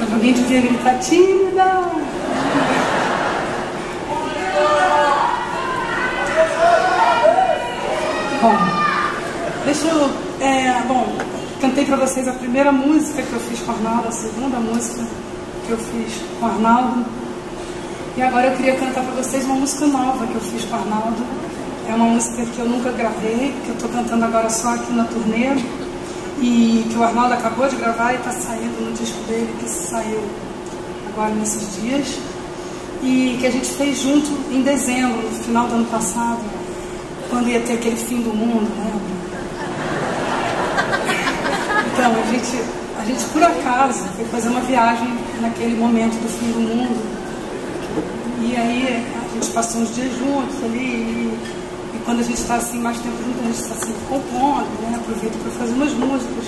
Mas alguém devia gritar tímida. Bom, deixa eu. É, bom, cantei para vocês a primeira música que eu fiz com o Arnaldo, a segunda música que eu fiz com o Arnaldo. E agora eu queria cantar para vocês uma música nova que eu fiz com o Arnaldo. É uma música que eu nunca gravei, que eu estou cantando agora só aqui na turnê. E que o Arnaldo acabou de gravar e está saindo no disco dele, que saiu agora nesses dias. E que a gente fez junto em dezembro, no final do ano passado quando ia ter aquele fim do mundo, né? Então, a gente, a gente por acaso foi fazer uma viagem naquele momento do fim do mundo. E aí a gente passou uns dias juntos ali. Quando a gente está assim mais tempo junto, a gente está assim compondo, né? Aproveita para fazer umas músicas.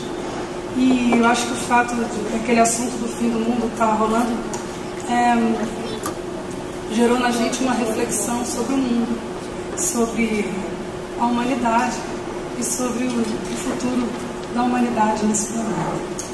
E eu acho que o fato de aquele assunto do fim do mundo estar tá rolando é, gerou na gente uma reflexão sobre o mundo, sobre a humanidade e sobre o futuro da humanidade nesse momento.